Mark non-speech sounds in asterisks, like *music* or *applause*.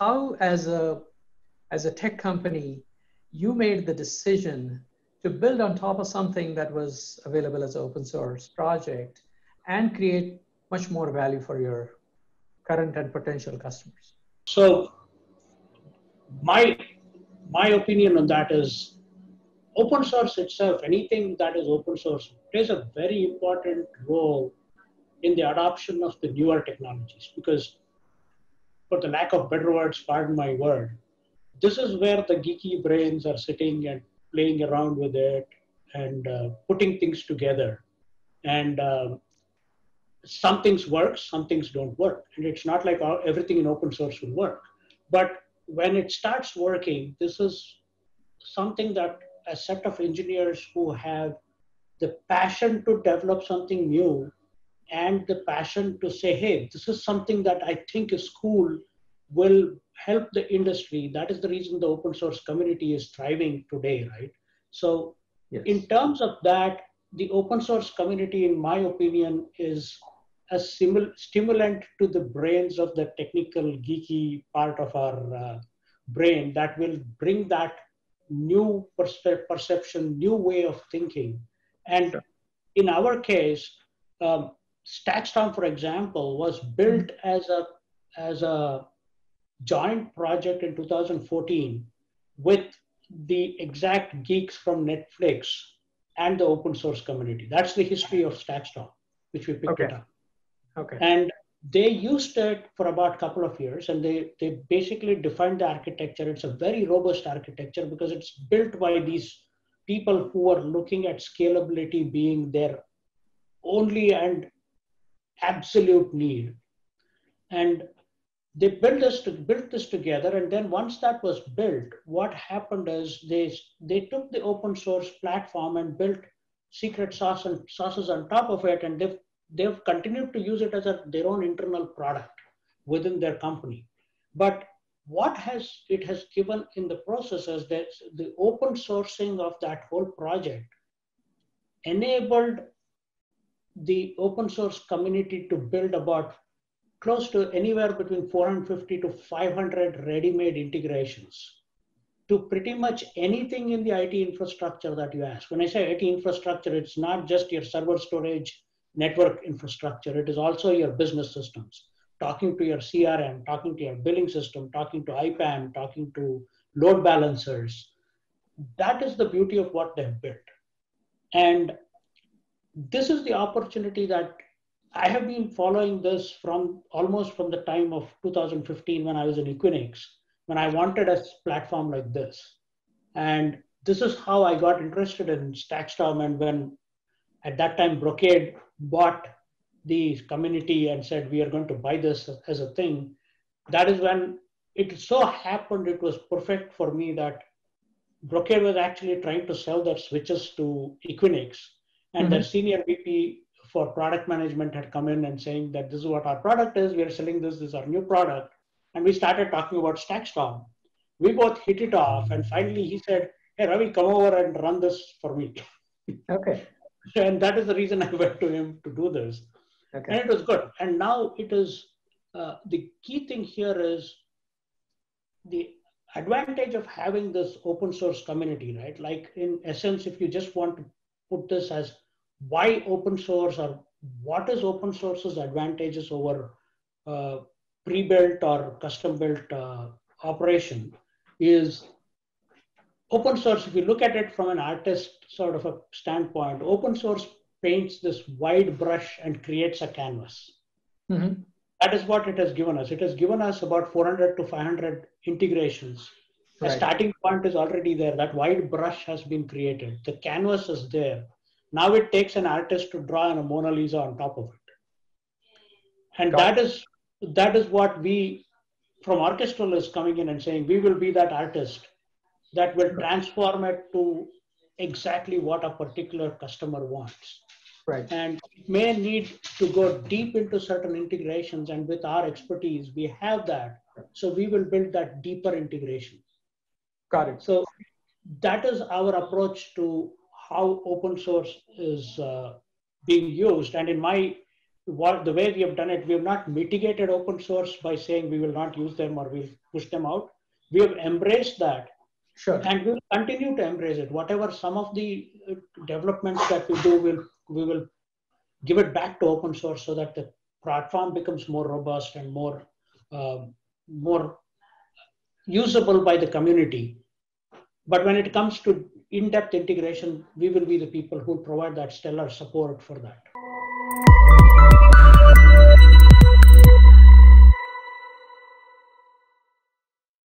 how as a as a tech company you made the decision to build on top of something that was available as an open source project and create much more value for your current and potential customers? So my my opinion on that is open source itself anything that is open source plays a very important role in the adoption of the newer technologies because for the lack of better words pardon my word this is where the geeky brains are sitting and playing around with it and uh, putting things together. And uh, some things work some things don't work. And it's not like all, everything in open source will work. But when it starts working this is something that a set of engineers who have the passion to develop something new and the passion to say, hey, this is something that I think is cool, will help the industry. That is the reason the open source community is thriving today, right? So, yes. in terms of that, the open source community, in my opinion, is a simul- stimulant to the brains of the technical, geeky part of our uh, brain that will bring that new perce- perception, new way of thinking. And in our case, um, StackStorm, for example, was built hmm. as a as a joint project in 2014 with the exact geeks from Netflix and the open source community. That's the history of StackStorm, which we picked okay. it up. Okay. And they used it for about a couple of years and they, they basically defined the architecture. It's a very robust architecture because it's built by these people who are looking at scalability being their only and absolute need. And they built this to built this together and then once that was built what happened is they they took the open source platform and built secret sauce and sauces on top of it and they've they've continued to use it as a, their own internal product within their company. But what has it has given in the process is that the open sourcing of that whole project enabled the open source community to build about close to anywhere between 450 to 500 ready-made integrations to pretty much anything in the IT infrastructure that you ask. When I say IT infrastructure, it's not just your server storage, network infrastructure. It is also your business systems, talking to your CRM, talking to your billing system, talking to IPAM, talking to load balancers. That is the beauty of what they've built. And this is the opportunity that I have been following this from almost from the time of 2015 when I was in Equinix, when I wanted a platform like this. And this is how I got interested in StackStorm. And when at that time Brocade bought the community and said, we are going to buy this as a thing, that is when it so happened it was perfect for me that Brocade was actually trying to sell their switches to Equinix. And mm-hmm. their senior VP for product management had come in and saying that this is what our product is, we are selling this, this is our new product. And we started talking about StackStorm. We both hit it off. And finally he said, Hey, Ravi, come over and run this for me. *laughs* Okay. and that is the reason I went to him to do this. Okay. And it was good. And now it is uh, the key thing here is the advantage of having this open source community, right? Like in essence, if you just want to put this as why open source or what is open source's advantages over uh, pre-built or custom-built uh, operation is open source, if you look at it from an artist sort of a standpoint, open source paints this wide brush and creates a canvas. Mm-hmm. That is what it has given us. It has given us about 400 to 500 integrations. The right. starting point is already there. That wide brush has been created. The canvas is there. Now it takes an artist to draw a Mona Lisa on top of it. And Got that it. is that is what we from orchestral is coming in and saying we will be that artist that will transform it to exactly what a particular customer wants. Right. And it may need to go deep into certain integrations, and with our expertise, we have that. So we will build that deeper integration. Got it. So that is our approach to how open source is uh, being used. And in my what the way we have done it, we have not mitigated open source by saying we will not use them or we'll push them out. We have embraced that. Sure. And we will continue to embrace it. Whatever some of the uh, developments that we do, we'll, we will give it back to open source so that the platform becomes more robust and more uh, more usable by the community. But when it comes to in-depth integration, we will be the people who provide that stellar support for that.